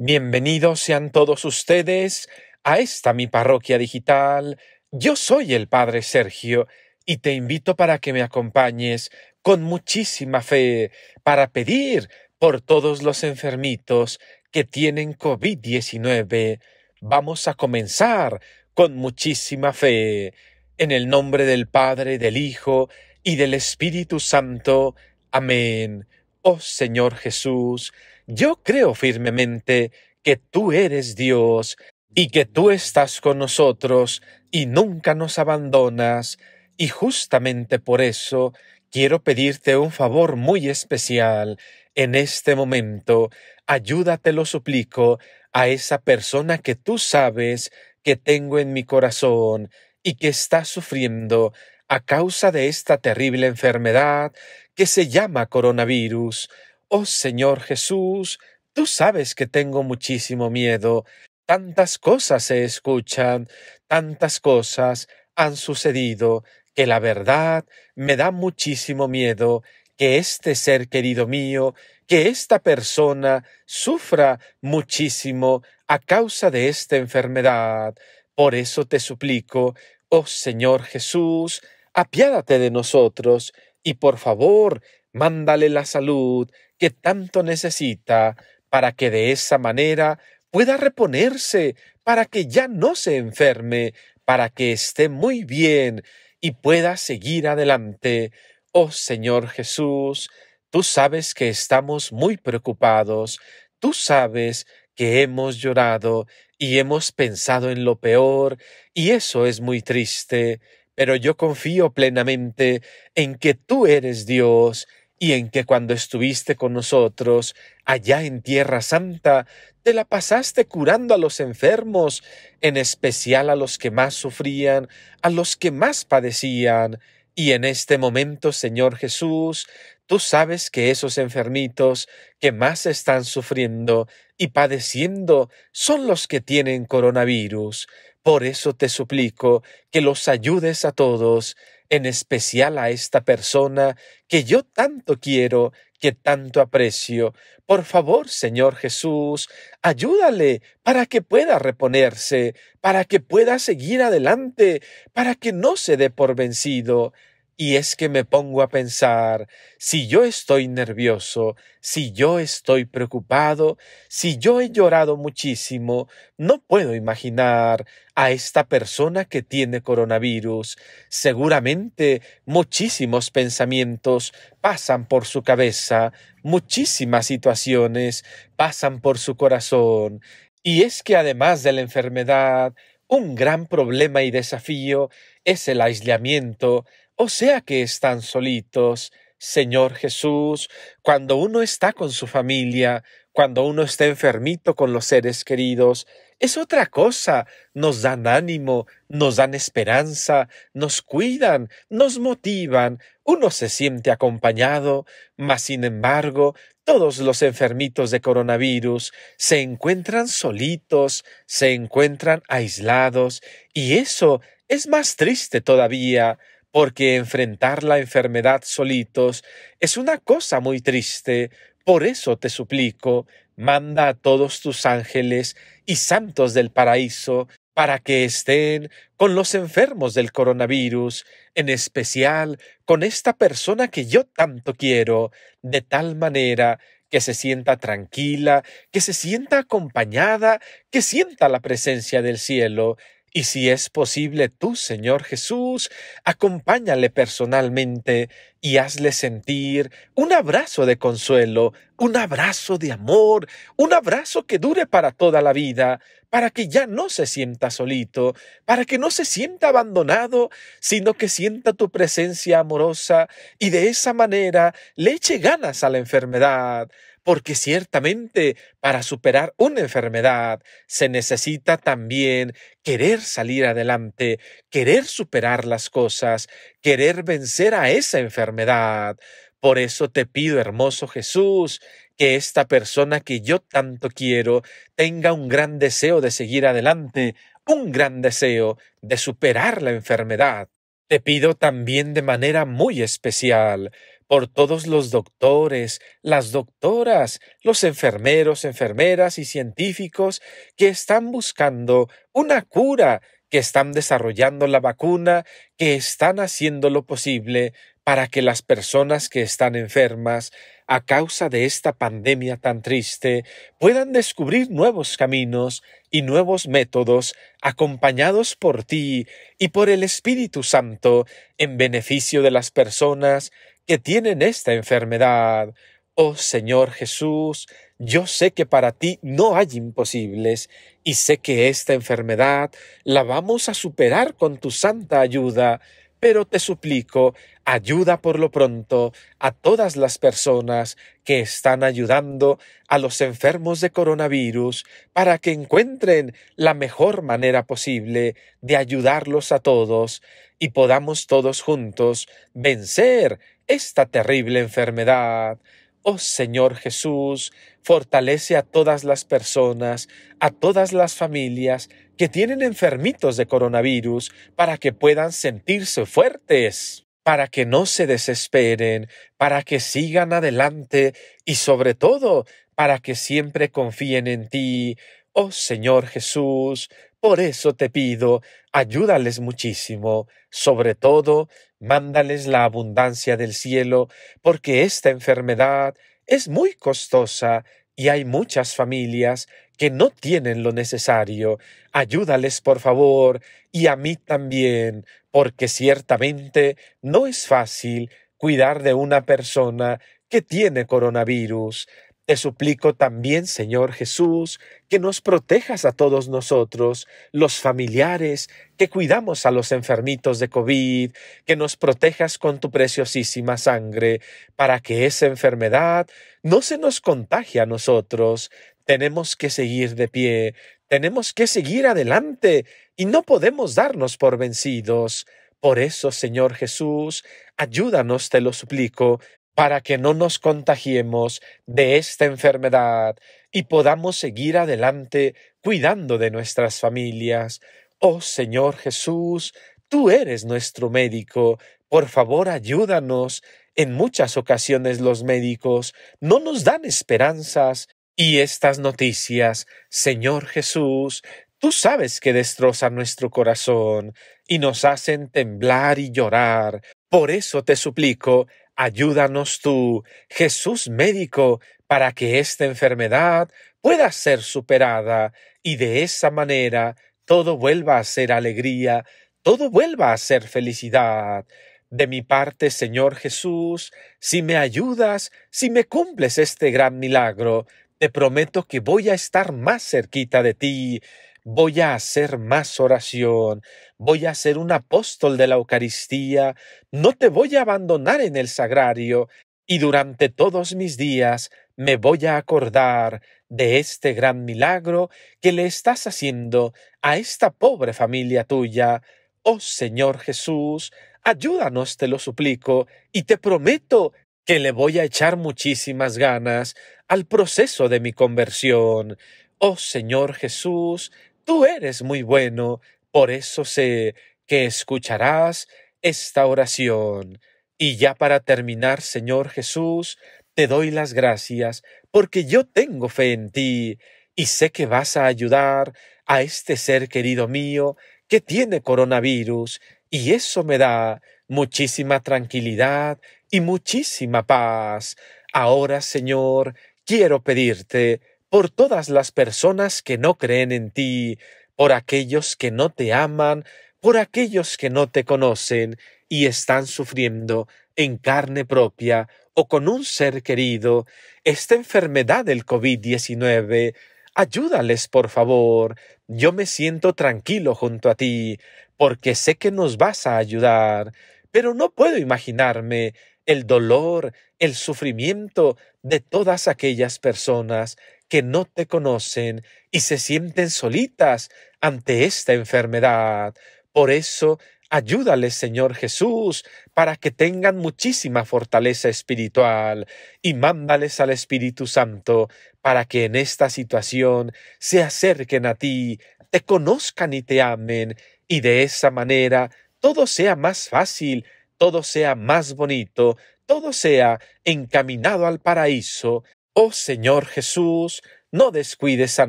Bienvenidos sean todos ustedes a esta mi parroquia digital. Yo soy el Padre Sergio y te invito para que me acompañes con muchísima fe para pedir por todos los enfermitos que tienen COVID-19. Vamos a comenzar con muchísima fe. En el nombre del Padre, del Hijo y del Espíritu Santo. Amén. Oh Señor Jesús, yo creo firmemente que tú eres Dios y que tú estás con nosotros y nunca nos abandonas, y justamente por eso quiero pedirte un favor muy especial en este momento. Ayúdate, lo suplico, a esa persona que tú sabes que tengo en mi corazón y que está sufriendo a causa de esta terrible enfermedad que se llama coronavirus. Oh Señor Jesús, tú sabes que tengo muchísimo miedo. Tantas cosas se escuchan, tantas cosas han sucedido, que la verdad me da muchísimo miedo que este ser querido mío, que esta persona sufra muchísimo a causa de esta enfermedad. Por eso te suplico, oh Señor Jesús, apiádate de nosotros y por favor, mándale la salud que tanto necesita para que de esa manera pueda reponerse, para que ya no se enferme, para que esté muy bien y pueda seguir adelante. Oh Señor Jesús, tú sabes que estamos muy preocupados, tú sabes que hemos llorado y hemos pensado en lo peor, y eso es muy triste, pero yo confío plenamente en que tú eres Dios y en que cuando estuviste con nosotros allá en Tierra Santa, te la pasaste curando a los enfermos, en especial a los que más sufrían, a los que más padecían. Y en este momento, Señor Jesús, tú sabes que esos enfermitos que más están sufriendo y padeciendo son los que tienen coronavirus. Por eso te suplico que los ayudes a todos, en especial a esta persona que yo tanto quiero, que tanto aprecio. Por favor, Señor Jesús, ayúdale para que pueda reponerse, para que pueda seguir adelante, para que no se dé por vencido. Y es que me pongo a pensar, si yo estoy nervioso, si yo estoy preocupado, si yo he llorado muchísimo, no puedo imaginar a esta persona que tiene coronavirus. Seguramente muchísimos pensamientos pasan por su cabeza, muchísimas situaciones pasan por su corazón. Y es que además de la enfermedad, un gran problema y desafío es el aislamiento, o sea que están solitos. Señor Jesús, cuando uno está con su familia, cuando uno está enfermito con los seres queridos, es otra cosa. Nos dan ánimo, nos dan esperanza, nos cuidan, nos motivan, uno se siente acompañado, mas sin embargo, todos los enfermitos de coronavirus se encuentran solitos, se encuentran aislados, y eso es más triste todavía, porque enfrentar la enfermedad solitos es una cosa muy triste. Por eso te suplico, manda a todos tus ángeles y santos del paraíso para que estén con los enfermos del coronavirus, en especial con esta persona que yo tanto quiero, de tal manera que se sienta tranquila, que se sienta acompañada, que sienta la presencia del cielo, y si es posible tú, Señor Jesús, acompáñale personalmente y hazle sentir un abrazo de consuelo, un abrazo de amor, un abrazo que dure para toda la vida, para que ya no se sienta solito, para que no se sienta abandonado, sino que sienta tu presencia amorosa y de esa manera le eche ganas a la enfermedad, porque ciertamente para superar una enfermedad se necesita también querer salir adelante, querer superar las cosas, querer vencer a esa enfermedad. Por eso te pido, hermoso Jesús, que esta persona que yo tanto quiero tenga un gran deseo de seguir adelante, un gran deseo de superar la enfermedad. Te pido también de manera muy especial por todos los doctores, las doctoras, los enfermeros, enfermeras y científicos que están buscando una cura, que están desarrollando la vacuna, que están haciendo lo posible para que las personas que están enfermas a causa de esta pandemia tan triste puedan descubrir nuevos caminos y nuevos métodos acompañados por ti y por el Espíritu Santo en beneficio de las personas que tienen esta enfermedad. Oh Señor Jesús, yo sé que para ti no hay imposibles y sé que esta enfermedad la vamos a superar con tu santa ayuda pero te suplico, ayuda por lo pronto a todas las personas que están ayudando a los enfermos de coronavirus para que encuentren la mejor manera posible de ayudarlos a todos y podamos todos juntos vencer esta terrible enfermedad. Oh Señor Jesús, fortalece a todas las personas, a todas las familias que tienen enfermitos de coronavirus para que puedan sentirse fuertes, para que no se desesperen, para que sigan adelante y sobre todo para que siempre confíen en ti. Oh Señor Jesús, por eso te pido, ayúdales muchísimo, sobre todo mándales la abundancia del cielo, porque esta enfermedad es muy costosa y hay muchas familias que no tienen lo necesario. Ayúdales, por favor, y a mí también, porque ciertamente no es fácil cuidar de una persona que tiene coronavirus. Te suplico también, Señor Jesús, que nos protejas a todos nosotros, los familiares, que cuidamos a los enfermitos de COVID, que nos protejas con tu preciosísima sangre, para que esa enfermedad no se nos contagie a nosotros. Tenemos que seguir de pie, tenemos que seguir adelante, y no podemos darnos por vencidos. Por eso, Señor Jesús, ayúdanos, te lo suplico, para que no nos contagiemos de esta enfermedad y podamos seguir adelante cuidando de nuestras familias. Oh Señor Jesús, tú eres nuestro médico. Por favor, ayúdanos. En muchas ocasiones los médicos no nos dan esperanzas y estas noticias, Señor Jesús, tú sabes que destrozan nuestro corazón y nos hacen temblar y llorar. Por eso te suplico, Ayúdanos tú, Jesús médico, para que esta enfermedad pueda ser superada y de esa manera todo vuelva a ser alegría, todo vuelva a ser felicidad. De mi parte, Señor Jesús, si me ayudas, si me cumples este gran milagro, te prometo que voy a estar más cerquita de ti, voy a hacer más oración, voy a ser un apóstol de la Eucaristía, no te voy a abandonar en el sagrario, y durante todos mis días me voy a acordar de este gran milagro que le estás haciendo a esta pobre familia tuya. Oh Señor Jesús, ayúdanos, te lo suplico, y te prometo que le voy a echar muchísimas ganas al proceso de mi conversión. Oh Señor Jesús, Tú eres muy bueno, por eso sé que escucharás esta oración. Y ya para terminar, Señor Jesús, te doy las gracias, porque yo tengo fe en ti, y sé que vas a ayudar a este ser querido mío que tiene coronavirus, y eso me da muchísima tranquilidad y muchísima paz. Ahora, Señor, quiero pedirte por todas las personas que no creen en ti, por aquellos que no te aman, por aquellos que no te conocen y están sufriendo en carne propia o con un ser querido esta enfermedad del COVID-19. Ayúdales, por favor. Yo me siento tranquilo junto a ti, porque sé que nos vas a ayudar, pero no puedo imaginarme el dolor, el sufrimiento de todas aquellas personas que no te conocen y se sienten solitas ante esta enfermedad. Por eso, ayúdales, Señor Jesús, para que tengan muchísima fortaleza espiritual y mándales al Espíritu Santo para que en esta situación se acerquen a ti, te conozcan y te amen, y de esa manera todo sea más fácil, todo sea más bonito, todo sea encaminado al paraíso. Oh Señor Jesús, no descuides a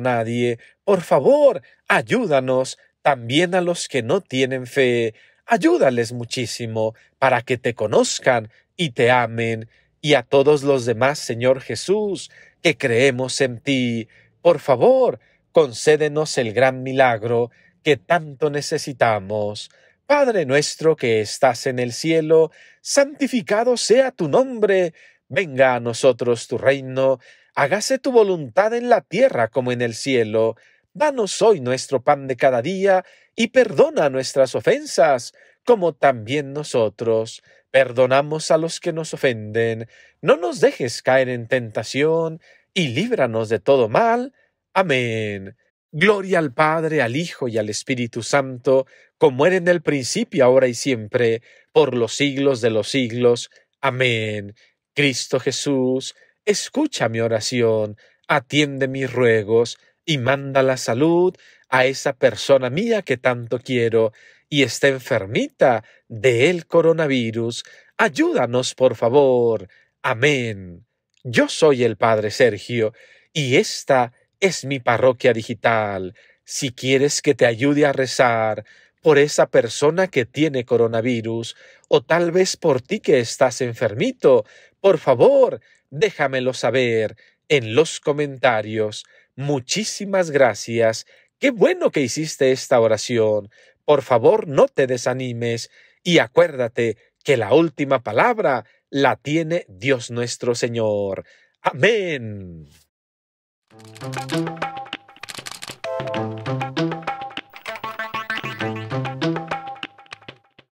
nadie. Por favor, ayúdanos también a los que no tienen fe. Ayúdales muchísimo para que te conozcan y te amen. Y a todos los demás, Señor Jesús, que creemos en ti, por favor, concédenos el gran milagro que tanto necesitamos. Padre nuestro que estás en el cielo, santificado sea tu nombre, venga a nosotros tu reino, hágase tu voluntad en la tierra como en el cielo. Danos hoy nuestro pan de cada día, y perdona nuestras ofensas, como también nosotros perdonamos a los que nos ofenden. No nos dejes caer en tentación, y líbranos de todo mal. Amén. Gloria al Padre, al Hijo y al Espíritu Santo, como era en el principio, ahora y siempre, por los siglos de los siglos. Amén. Cristo Jesús, escucha mi oración, atiende mis ruegos, y manda la salud a esa persona mía que tanto quiero y está enfermita de el coronavirus. Ayúdanos, por favor. Amén. Yo soy el Padre Sergio y esta es mi parroquia digital. Si quieres que te ayude a rezar por esa persona que tiene coronavirus o tal vez por ti que estás enfermito, por favor, déjamelo saber en los comentarios. Muchísimas gracias. Qué bueno que hiciste esta oración. Por favor, no te desanimes y acuérdate que la última palabra la tiene Dios nuestro Señor. Amén.